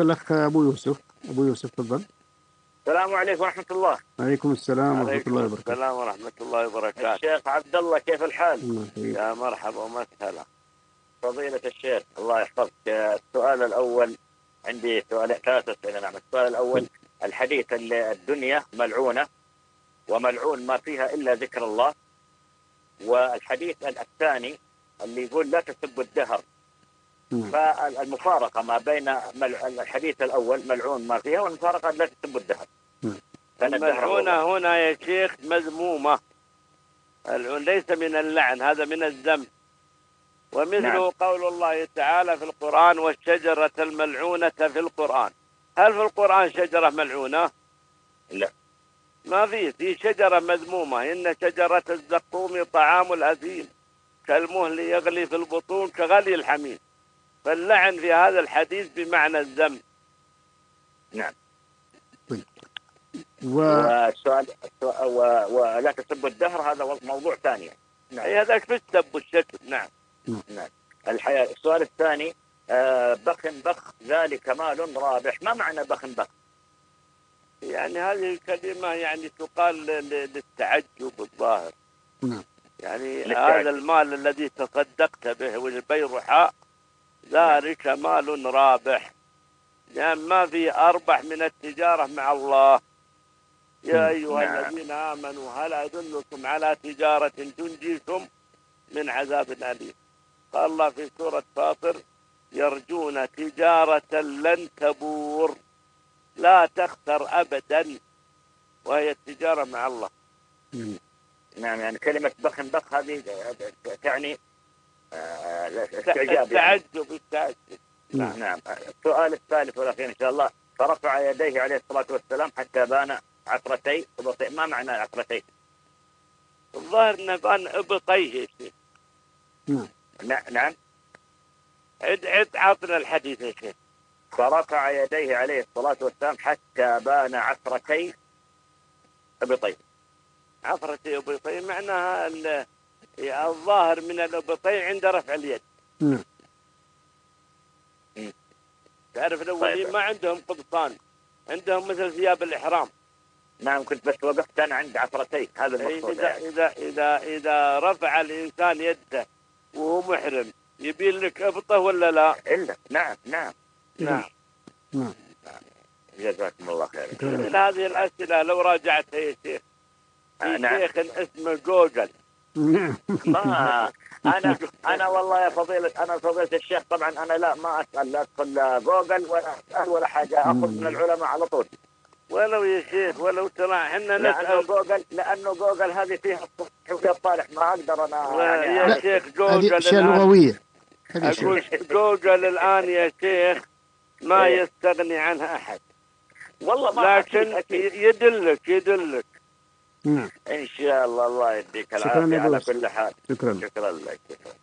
الأخ أبو يوسف أبو يوسف تفضل. السلام عليكم ورحمة الله. عليكم السلام ورحمة عليكم الله وبركاته. السلام ورحمة الله وبركاته. الشيخ عبد الله كيف الحال؟ يا مرحبا ومسهلا فضيلة الشيخ الله يحفظك. السؤال الأول عندي سؤال ثلاث أسئلة نعم السؤال الأول الحديث ال- الدنيا ملعونة وملعون ما فيها إلا ذكر الله والحديث الثاني اللي يقول لا تسبوا الدهر. فالمفارقة ما بين مل- الحديث الأول ملعون ما فيها نعم. فأن الدهر هو الله. الملعونة هنا يا شيخ مذمومة العون ليس من اللعن هذا من الذم ومثله نعم. قول الله تعالى في القرآن والشجرة الملعونة في القرآن هل في القرآن شجرة ملعونة؟ لا. ما في في شجرة مذمومة إن شجرة الزقوم طعام الأثيم كالمهل يغلي في البطون كغلي الحميم فاللعن في هذا الحديث بمعنى الذم. و... والسؤال السؤال- و- ولا تسبوا الدهر هذا موضوع ثاني. أي هذاك في السب والشتم نعم. الحياة السؤال الثاني آه، بخ بخ ذلك مال رابح. ما معنى بخ بخ؟ يعني هذه الكلمة يعني تقال للتعجب الظاهر. نعم. يعني للتعجب. هذا المال الذي تصدقت به والبيرحاء ذلك مال رابح يعني ما في أربح من التجارة مع الله يا نعم. أيها نعم. الذين آمنوا هل أدلكم على تجارة تنجيكم من عذاب أليم قال الله في سورة فاطر يرجون تجارة لن تبور لا تخسر أبدا وهي التجارة مع الله. نعم يعني كلمة بخ بخ هذه تعني آه، الاستعجاب يعني. التعجب التعجب نعم. نعم. السؤال الثالث والأخير إن شاء الله. فرفع يديه عليه الصلاة والسلام حتى بان عطرتي إبطي. ما معنى عطرتي الظاهر إنه بان إبطيه نعم. نعم. نعم. عد عد عطنا الحديث يا شيخ. فرفع يديه عليه الصلاة والسلام حتى بان عثرتي إبطي عفرة إبطيه معناها ال- الظاهر من الابطين عند رفع اليد. نعم. تعرف الأولين طيب. ما عندهم قبطان عندهم مثل ثياب الإحرام. نعم كنت بس وقفت أنا عند عثرتي هذا المقصود اذا يعني. اذا اذا إذا رفع الإنسان يده وهو محرم يبين لك ابطه ولا لا؟ إلا. نعم نعم. نعم. نعم. جزاكم الله خير. مثل هذه الأسئلة لو راجعتها يا شيخ. آه، في نعم. شيخ اسمه جوجل. ما أنا أنا والله يا فضيله أنا فضيلة الشيخ طبعا أنا لا ما أسأل لا أدخل لا جوجل ولا أسأل ولا حاجة أخذ من العلماء على طول. ولو يا شيخ ولو ترى إحنا لأنه نسأل. جوجل لأنه جوجل هذه فيها الصح وفيها الطالح ما أقدر أنا يا يعني شيخ هذه جوجل أشياء الآن لغوية. هذه أشياء أقول جوجل الآن يا شيخ ما إيه. يستغني عنها أحد. والله ما لكن أكيد أكيد. يدلك يدلك. نعم. إن شاء الله الله يديك العافية على. كل حال. شكرا. شكرا لك. شكرا لك